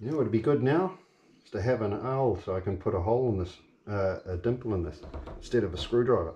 You know would be good now? Is to have an awl so I can put a hole in this, uh, a dimple in this, instead of a screwdriver.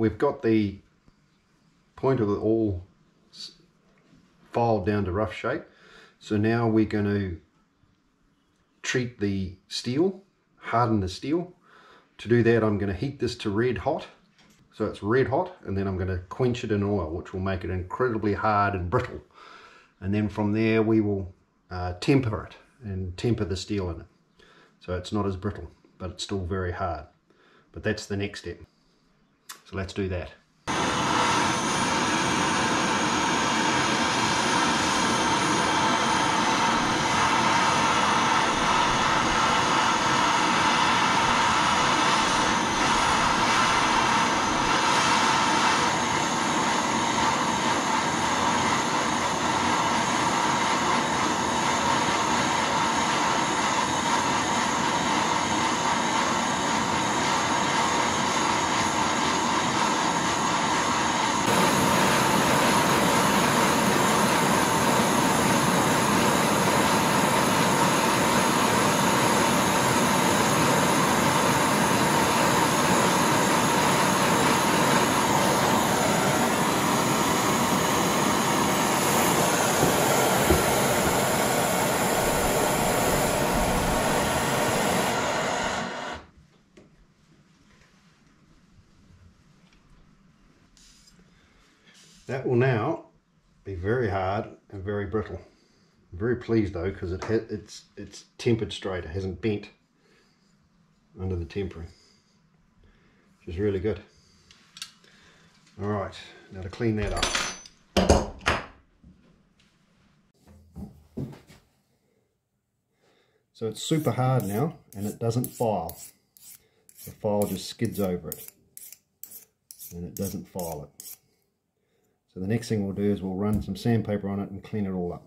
We've got the point of it all filed down to rough shape. So now we're going to treat the steel, harden the steel. To do that I'm going to heat this to red hot. So it's red hot and then I'm going to quench it in oil which will make it incredibly hard and brittle. And then from there we will uh, temper it and temper the steel in it. So it's not as brittle but it's still very hard. But that's the next step. So let's do that. That will now be very hard and very brittle. I'm very pleased though because it it's it's tempered straight. It hasn't bent under the tempering, which is really good. All right, now to clean that up. So it's super hard now and it doesn't file. The file just skids over it and it doesn't file it. So the next thing we'll do is we'll run some sandpaper on it and clean it all up.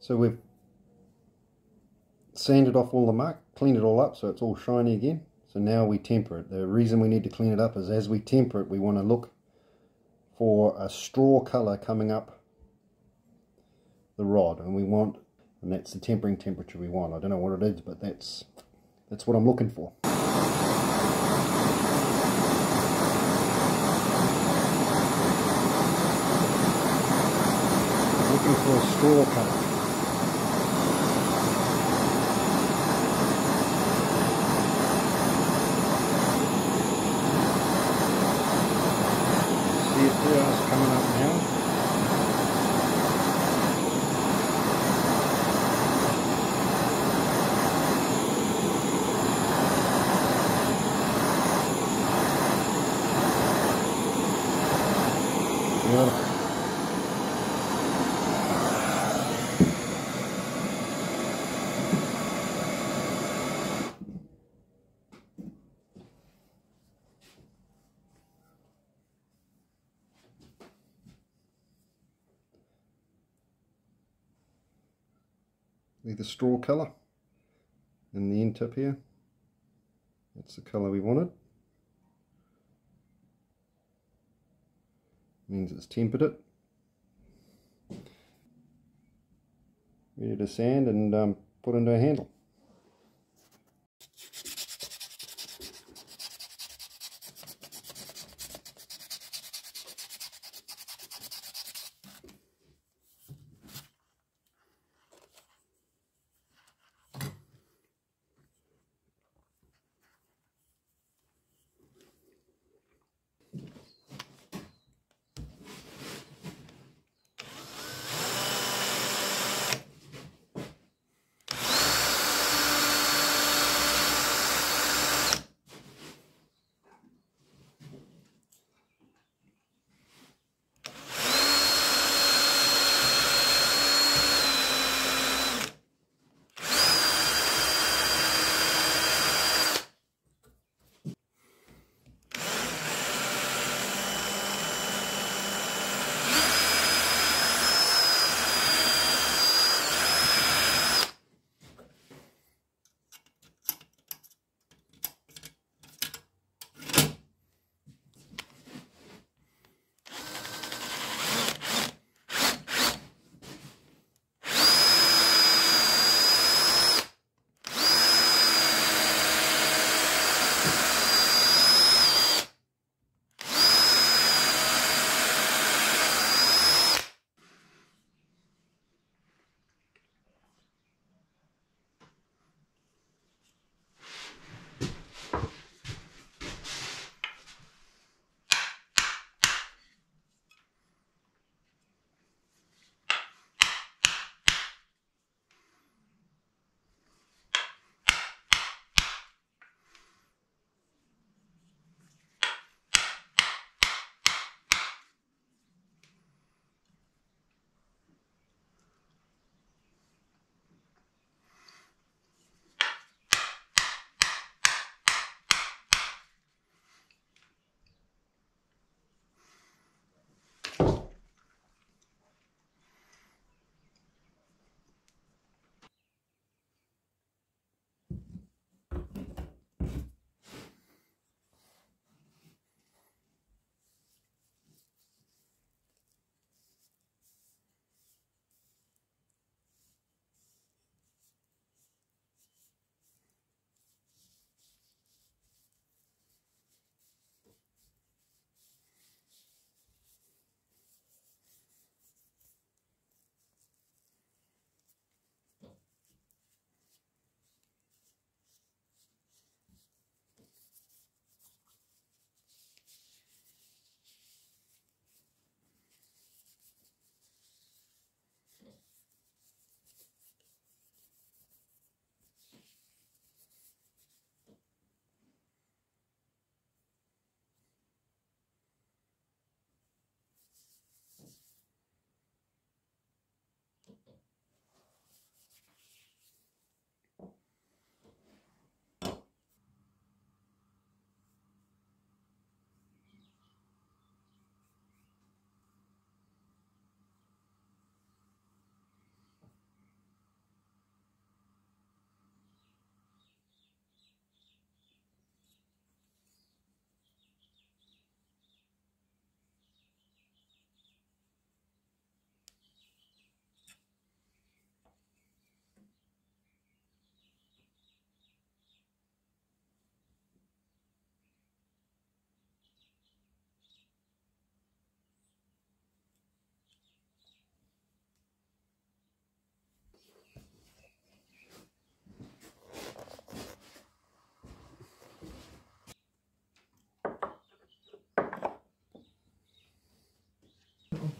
So we've sanded off all the muck, cleaned it all up so it's all shiny again. So now we temper it. The reason we need to clean it up is as we temper it, we want to look for a straw color coming up the rod. And we want, and that's the tempering temperature we want. I don't know what it is, but that's, that's what I'm looking for. looking for a straw the straw colour in the end tip here. That's the colour we wanted. Means it's tempered it. Ready to sand and um, put into a handle.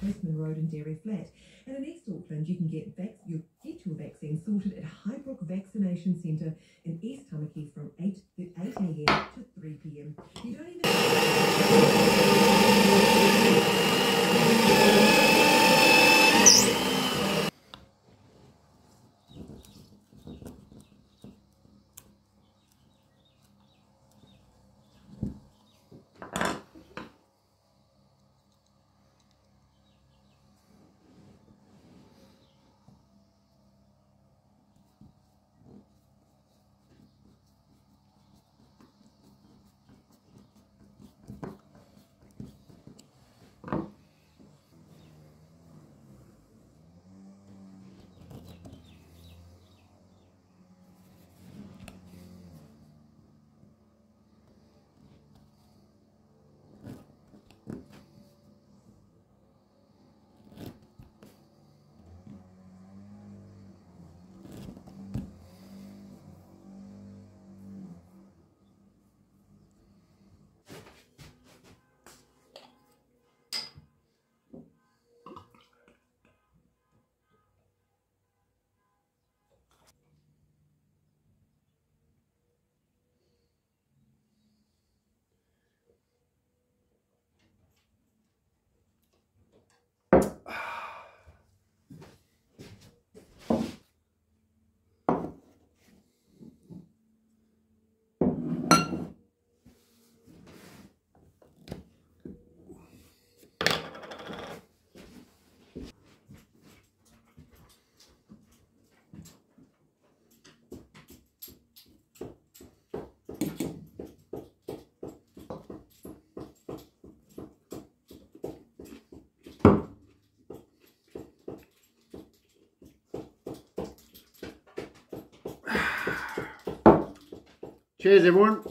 Postman Road and Dairy Flat. And in East Auckland, you can get vac- you get your vaccine sorted at Highbrook Vaccination Centre in East Tamaki from 8, 8 a.m. to 3 p.m. You don't even Cheers, everyone.